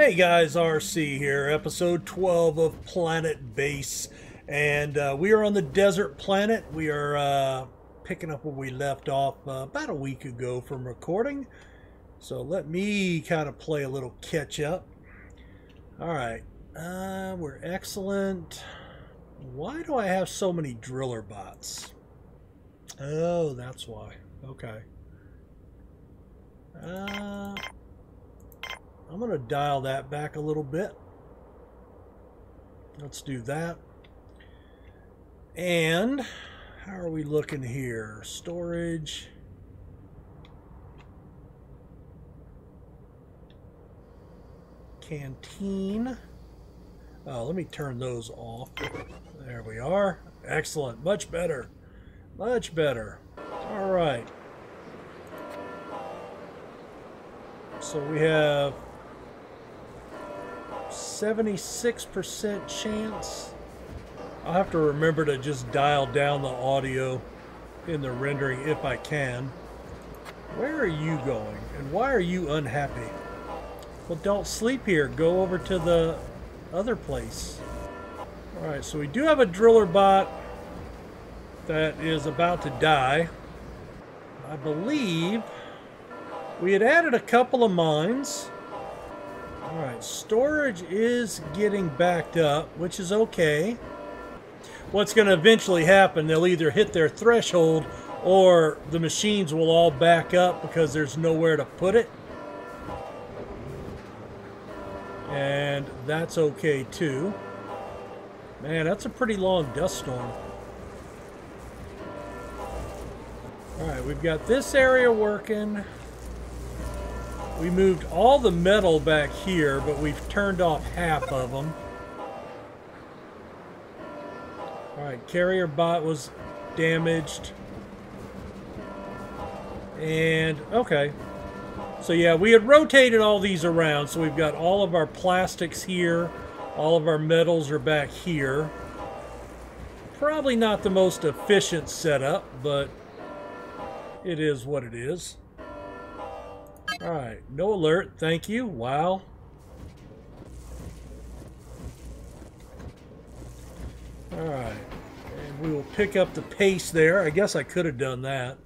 Hey guys, RC here, episode 12 of Planetbase. And uh, we are on the desert planet. We are uh, picking up where we left off uh, about a week ago from recording. So let me kind of play a little catch up. Alright, uh, we're excellent. Why do I have so many driller bots? Oh, that's why. Okay. Uh, I'm going to dial that back a little bit. Let's do that. And how are we looking here? Storage. Canteen. Oh, let me turn those off. There we are. Excellent. Much better. Much better. All right. So we have 76% chance. I'll have to remember to just dial down the audio in the rendering if I can. Where are you going? And why are you unhappy? Well, don't sleep here. Go over to the other place. Alright, so we do have a driller bot that is about to die. I believe we had added a couple of mines. Alright, storage is getting backed up, which is okay. What's going to eventually happen, they'll either hit their threshold or the machines will all back up because there's nowhere to put it. And that's okay too. Man, that's a pretty long dust storm. Alright, we've got this area working. We moved all the metal back here, but we've turned off half of them. Alright, carrier bot was damaged. And, okay. So yeah, we had rotated all these around, so we've got all of our plastics here, all of our metals are back here. Probably not the most efficient setup, but it is what it is. Alright, no alert, thank you. Wow. Alright, and we will pick up the pace there. I guess I could have done that.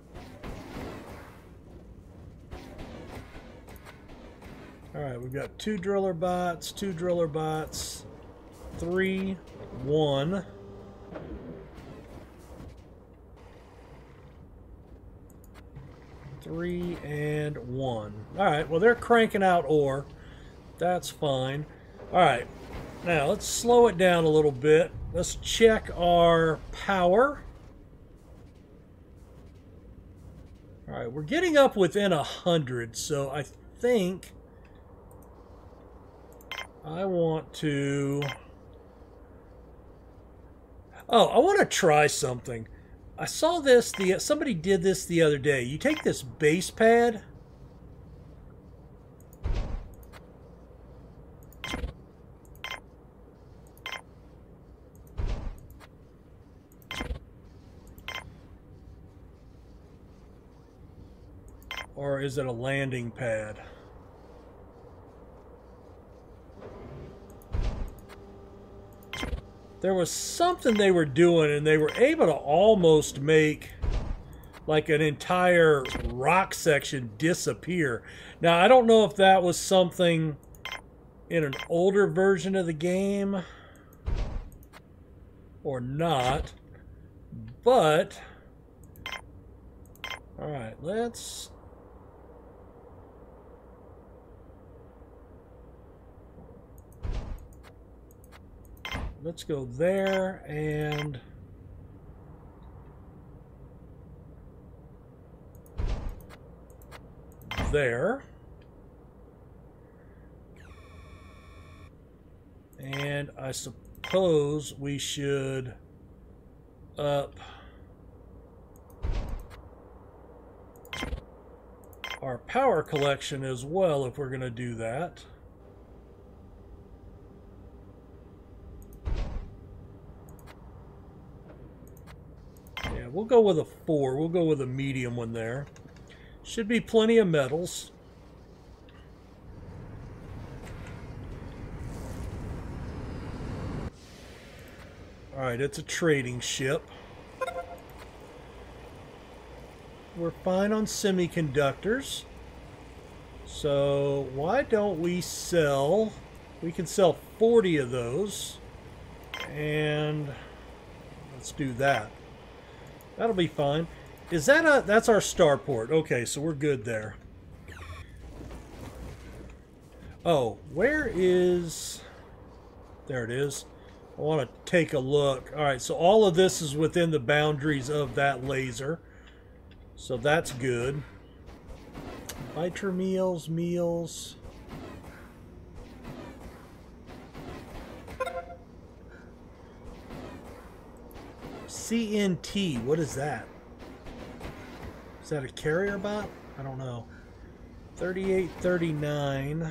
Alright, we've got two driller bots, two driller bots, three, one. Three, and one. All right, well, they're cranking out ore. That's fine. All right, now let's slow it down a little bit. Let's check our power. All right, we're getting up within a hundred, so I think I want to... Oh, I want to try something. I saw this, the somebody did this the other day. You take this base pad. Or is it a landing pad? There was something they were doing and they were able to almost make like an entire rock section disappear. Now, I don't know if that was something in an older version of the game or not, but all right, let's let's go there and there. And I suppose we should up our power collection as well if we're going to do that. We'll go with a four. We'll go with a medium one there. Should be plenty of metals. All right, it's a trading ship. We're fine on semiconductors. So why don't we sell? We can sell 40 of those. And let's do that. That'll be fine. Is that a... That's our starport. Okay, so we're good there. Oh, where is... There it is. I want to take a look. All right, so all of this is within the boundaries of that laser. So that's good. Vitra meals, meals. CNT, what is that? Is that a carrier bot? I don't know. 3839.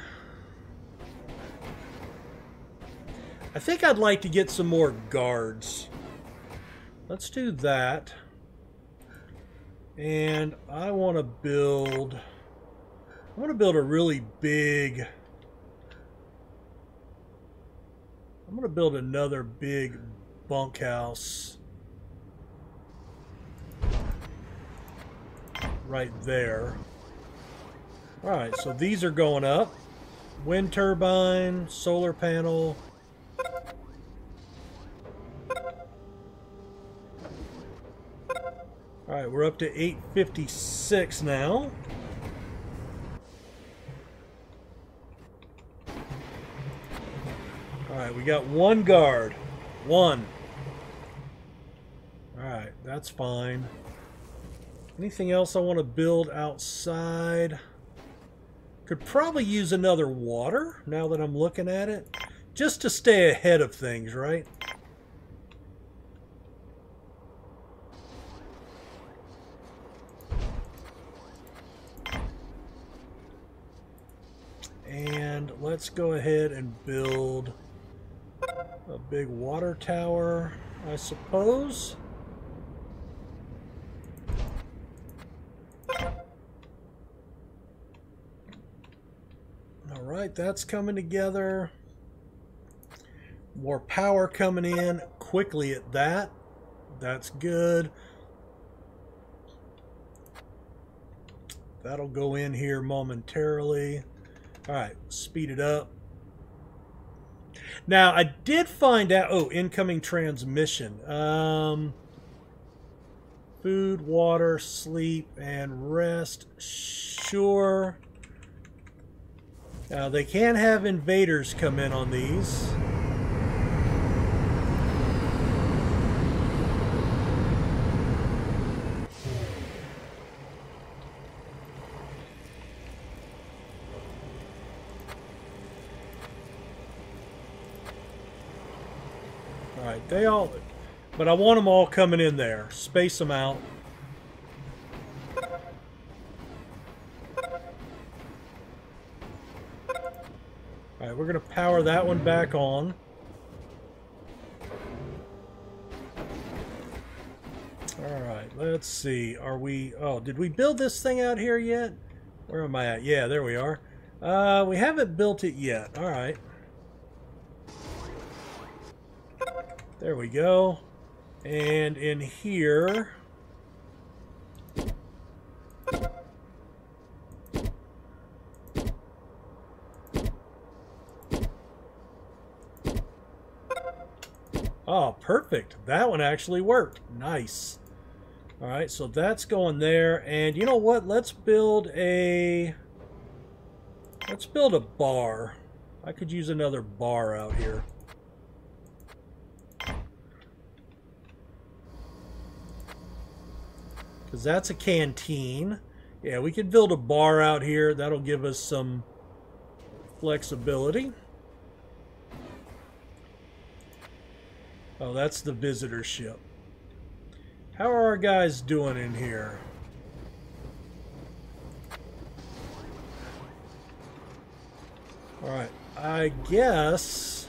I think I'd like to get some more guards. Let's do that. And I want to build... I want to build a really big... I'm going to build another big bunkhouse. Right there. Alright, so these are going up. Wind turbine, solar panel, Alright, we're up to 856 now. Alright, we got one guard. One. Alright, that's fine. Anything else I want to build outside? Could probably use another water, now that I'm looking at it. Just to stay ahead of things, right? And let's go ahead and build a big water tower, I suppose. All right, that's coming together. More power coming in quickly at that. That's good. That'll go in here momentarily. All right, speed it up. Now, I did find out... Oh, incoming transmission. Um, food, water, sleep, and rest. Sure. Now, they can have invaders come in on these. All right, they all, but I want them all coming in there. Space them out. Alright, we're going to power that one back on. Alright, let's see. Are we... Oh, did we build this thing out here yet? Where am I at? Yeah, there we are. Uh, we haven't built it yet. Alright. There we go. And in here... Oh, perfect. That one actually worked. Nice. All right, so that's going there. And you know what? Let's build a... Let's build a bar. I could use another bar out here. because that's a canteen. Yeah, we could build a bar out here. That'll give us some flexibility. Oh, that's the visitor ship. How are our guys doing in here? Alright, I guess...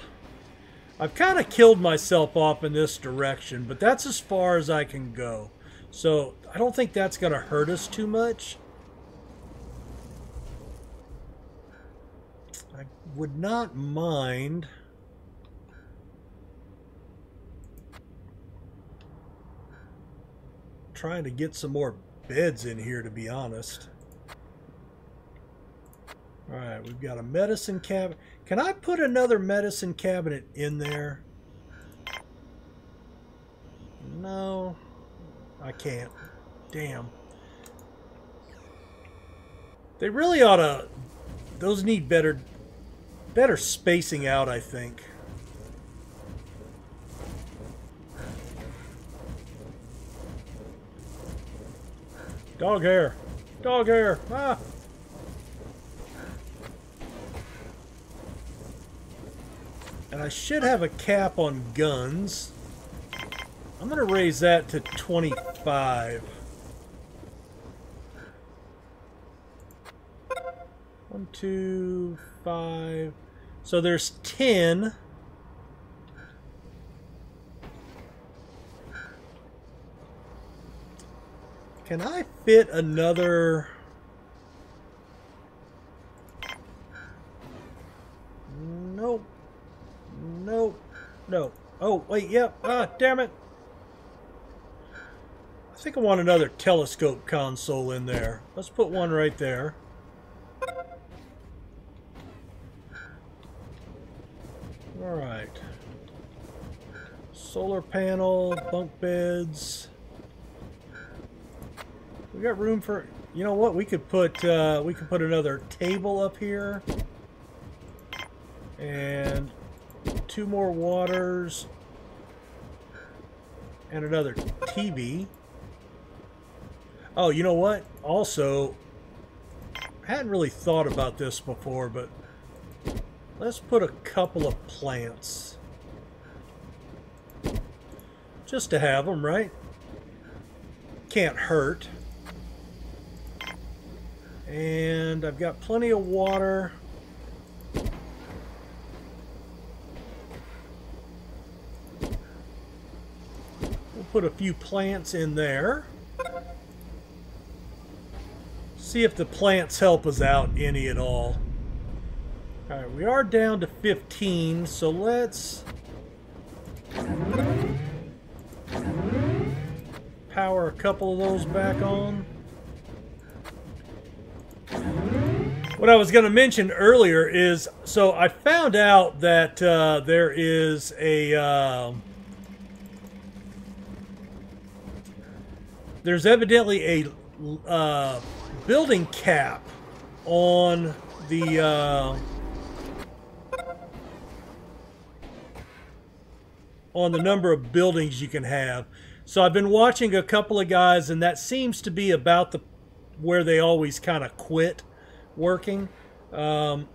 I've kind of killed myself off in this direction, but that's as far as I can go. So I don't think that's going to hurt us too much. I would not mind... trying to get some more beds in here, to be honest. All right, we've got a medicine cabinet. Can I put another medicine cabinet in there? No, I can't. Damn. They really ought to... Those need better, better spacing out, I think. Dog hair. Dog hair. Ah. And I should have a cap on guns. I'm going to raise that to 25. One, two, five. So there's 10. Can I fit another... Nope. Nope. No. Oh, wait, yep. Ah, damn it. I think I want another telescope console in there. Let's put one right there. Alright. Solar panel, bunk beds. We got room for... You know what? We could put uh, we could put another table up here. And two more waters. And another TV. Oh, you know what? Also, I hadn't really thought about this before, but let's put a couple of plants. Just to have them, right? Can't hurt. And I've got plenty of water. We'll put a few plants in there. See if the plants help us out any at all. Alright, we are down to 15, so let's power a couple of those back on. What I was going to mention earlier is, so I found out that uh, there is a, uh, there's evidently a uh, building cap on the, uh, on the number of buildings you can have. So I've been watching a couple of guys, and that seems to be about the where they always kind of quit working. Um,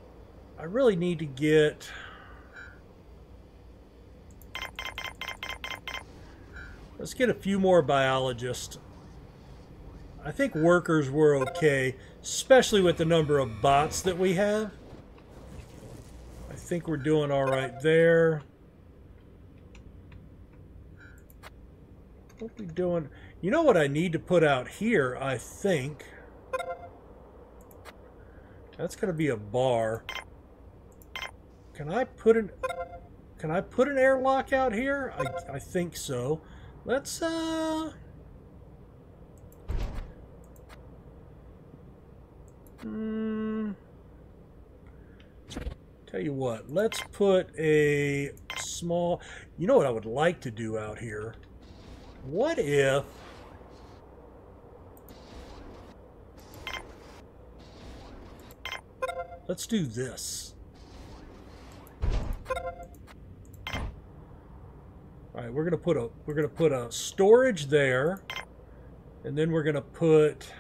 I really need to get... Let's get a few more biologists. I think workers were okay, especially with the number of bots that we have. I think we're doing all right there. What are we doing? You know what I need to put out here, I think... That's going to be a bar. Can I put an Can I put an airlock out here? I I think so. Let's uh Hmm. Tell you what, let's put a small... You know what I would like to do out here? What if Let's do this. All right, we're gonna put a we're gonna put a storage there, and then we're gonna put.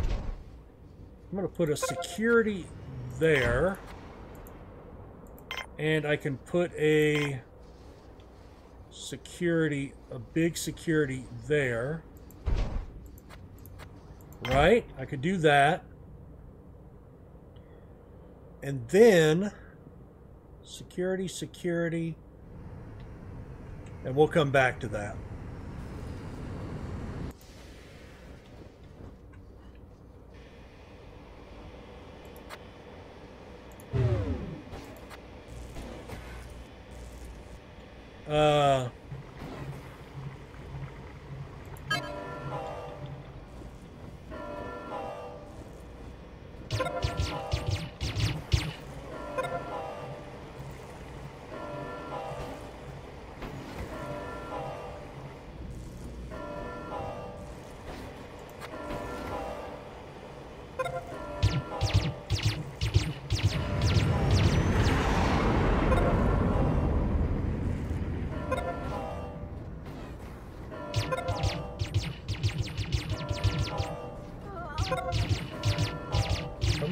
I'm gonna put a security there, and I can put a security, a big security there. Right? I could do that. And then security, security, and we'll come back to that. 呃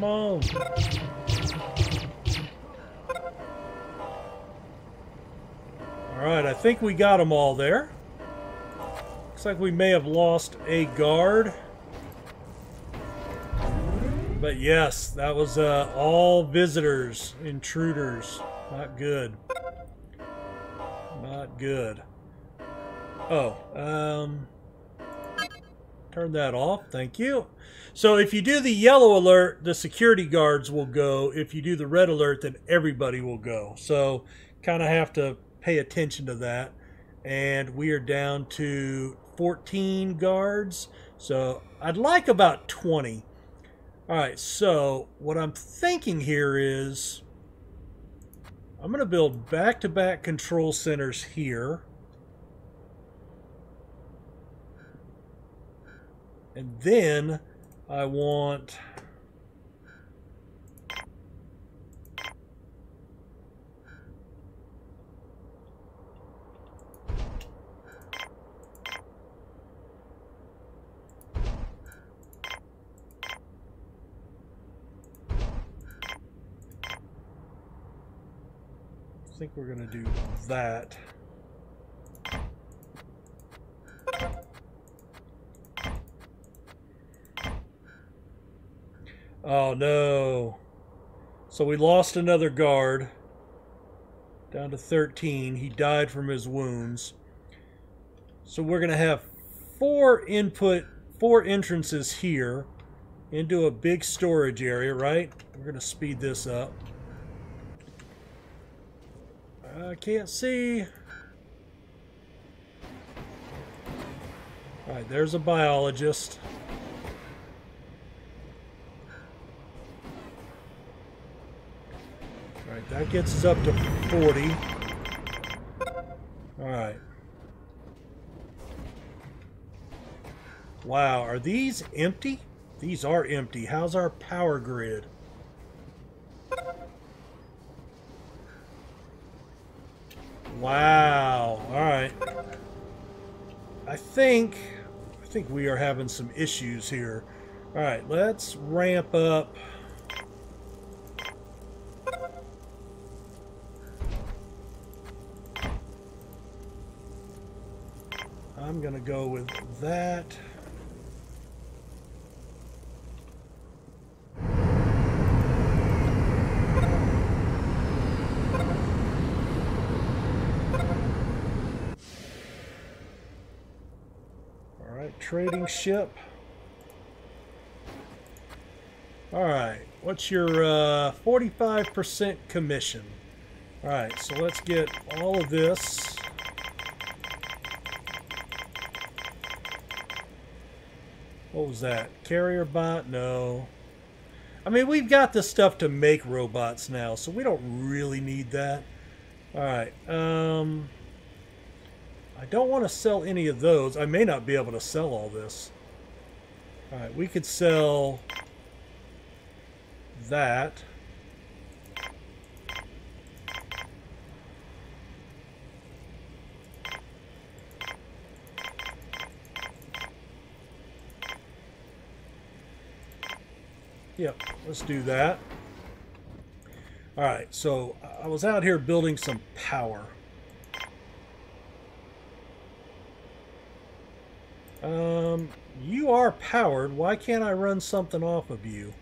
Come on. All right, I think we got them all there. Looks like we may have lost a guard. But yes, that was uh, all visitors, intruders. Not good. Not good. Oh, um, turn that off. Thank you. So if you do the yellow alert, the security guards will go. If you do the red alert, then everybody will go. So kind of have to pay attention to that. And we are down to 14 guards. So I'd like about 20. All right, so what I'm thinking here is I'm going to build back-to-back -back control centers here. And then I want I think we're going to do that. Oh no. So we lost another guard. Down to 13. He died from his wounds. So we're going to have four input, four entrances here into a big storage area, right? We're going to speed this up. I can't see. All right, there's a biologist. That gets us up to 40. Alright. Wow, are these empty? These are empty. How's our power grid? Wow. Alright. I think I think we are having some issues here. Alright, let's ramp up going to go with that. All right, trading ship. All right, what's your 45% uh, commission? All right, so let's get all of this. What was that? Carrier bot? No. I mean, we've got the stuff to make robots now, so we don't really need that. Alright, um... I don't want to sell any of those. I may not be able to sell all this. Alright, we could sell that. Yep, let's do that. All right, so I was out here building some power. Um, you are powered. Why can't I run something off of you?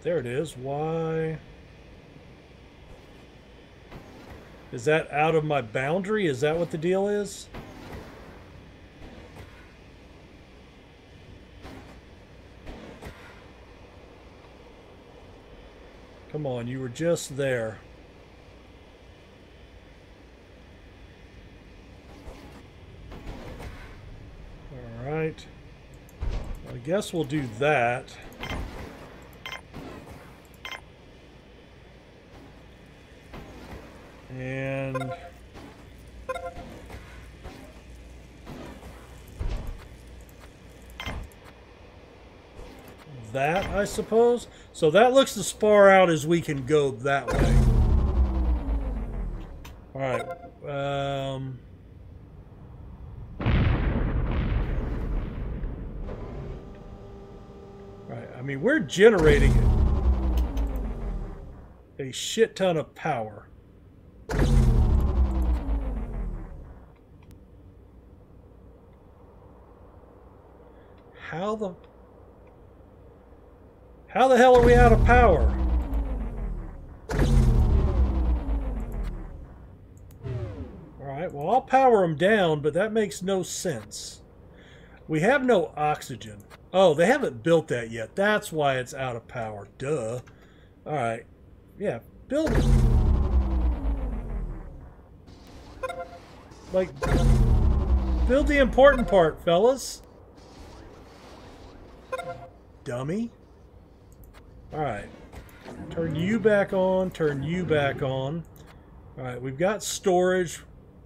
There it is. Why? Is that out of my boundary? Is that what the deal is? Come on, you were just there. All right. I guess we'll do that. And... That, I suppose. So that looks as far out as we can go that way. Alright. Um... Right, I mean, we're generating a shit ton of power. How the... How the hell are we out of power? Alright, well I'll power them down, but that makes no sense. We have no oxygen. Oh, they haven't built that yet. That's why it's out of power. Duh. Alright. Yeah, build it. Like, build the important part, fellas. Dummy. Alright. Turn you back on, turn you back on. Alright, we've got storage.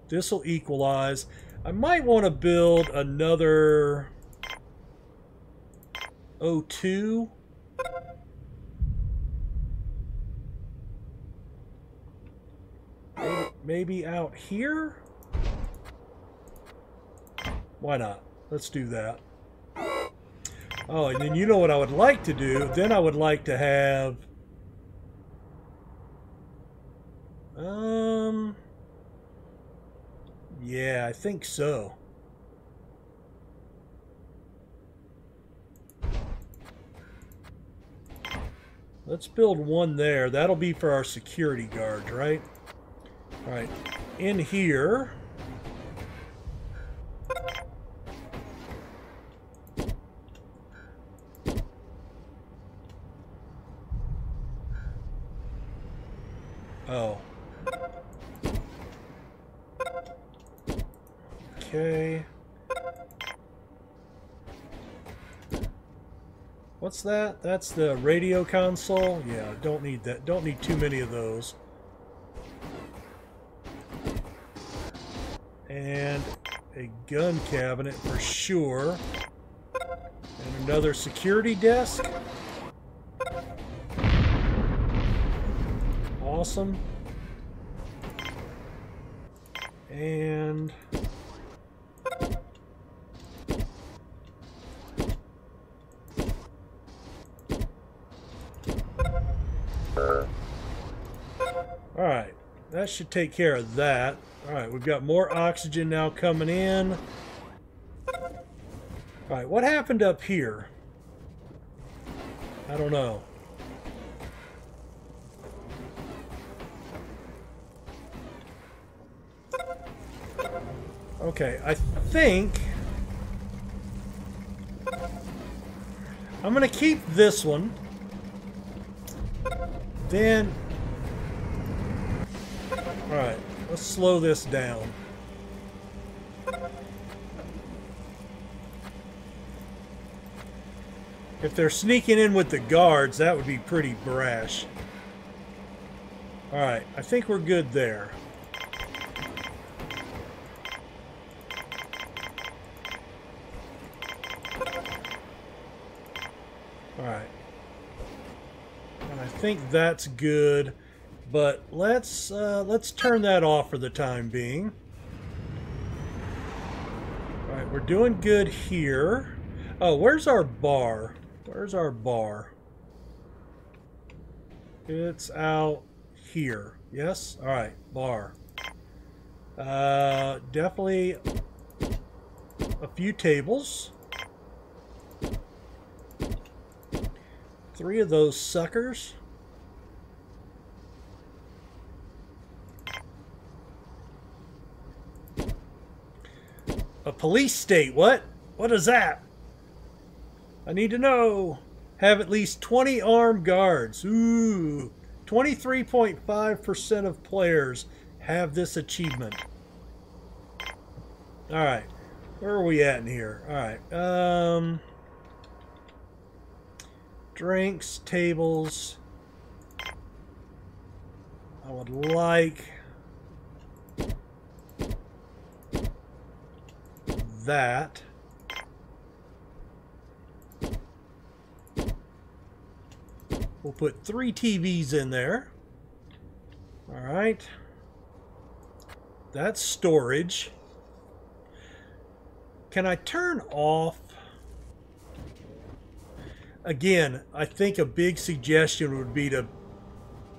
This will equalize. I might want to build another O2. Maybe, maybe out here? Why not? Let's do that. Oh, and then you know what I would like to do? Then I would like to have... Um... Yeah, I think so. Let's build one there. That'll be for our security guards, right? All right. In here... Oh. Okay. That? That's the radio console? Yeah, don't need that. Don't need too many of those. And a gun cabinet for sure. And another security desk. awesome. And... Alright, that should take care of that. Alright, we've got more oxygen now coming in. Alright, what happened up here? I don't know. Okay, I think... I'm going to keep this one. Then... Alright, let's slow this down. If they're sneaking in with the guards, that would be pretty brash. Alright, I think we're good there. Alright. And I think that's good, but let's uh, let's turn that off for the time being. All right, we're doing good here. Oh, where's our bar? Where's our bar? It's out here. Yes? All right, bar. Uh, definitely a few tables. Three of those suckers. A police state, what? What is that? I need to know. Have at least 20 armed guards. Ooh, 23.5% of players have this achievement. All right. Where are we at in here? All right. Um, drinks, tables. I would like that. We'll put three TVs in there. All right. That's storage. Can I turn off? Again, I think a big suggestion would be to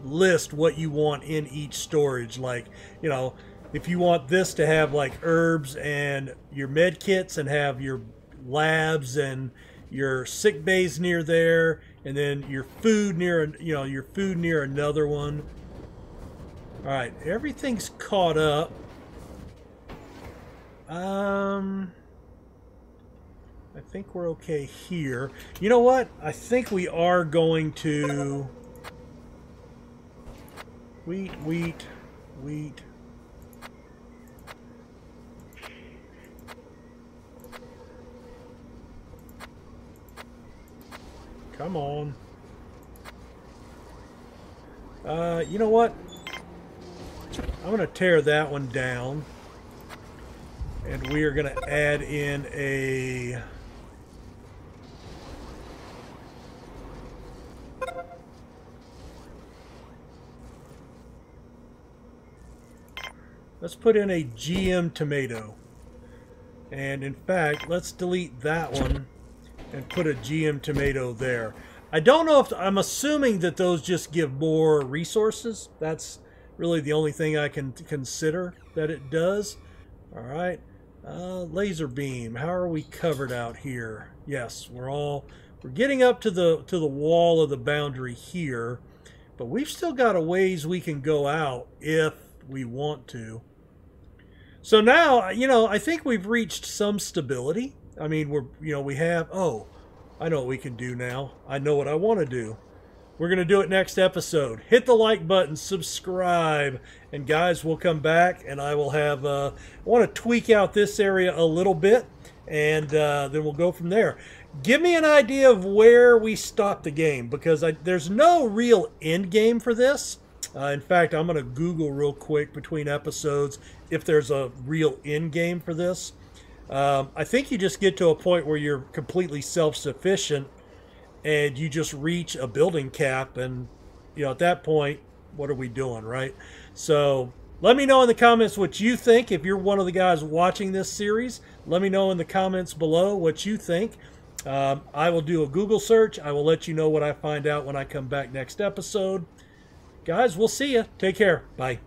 list what you want in each storage. Like, you know, if you want this to have like herbs and your med kits and have your labs and your sick bays near there and then your food near you know your food near another one. All right everything's caught up. Um I think we're okay here. You know what? I think we are going to wheat wheat wheat Come on. Uh, you know what? I'm going to tear that one down. And we are going to add in a... Let's put in a GM tomato. And in fact, let's delete that one and put a GM tomato there. I don't know if I'm assuming that those just give more resources. That's really the only thing I can consider that it does. All right. Uh, laser beam. How are we covered out here? Yes, we're all we're getting up to the to the wall of the boundary here, but we've still got a ways we can go out if we want to. So now, you know, I think we've reached some stability. I mean, we're, you know, we have, oh, I know what we can do now. I know what I want to do. We're going to do it next episode. Hit the like button, subscribe, and guys, we'll come back and I will have, uh, I want to tweak out this area a little bit and uh, then we'll go from there. Give me an idea of where we stop the game because I, there's no real end game for this. Uh, in fact, I'm going to Google real quick between episodes if there's a real end game for this. Um, I think you just get to a point where you're completely self-sufficient and you just reach a building cap and you know at that point what are we doing right? So let me know in the comments what you think. If you're one of the guys watching this series let me know in the comments below what you think. Um, i will do a google search. I will let you know what i find out when i come back next episode. Guys we'll see you take care. Bye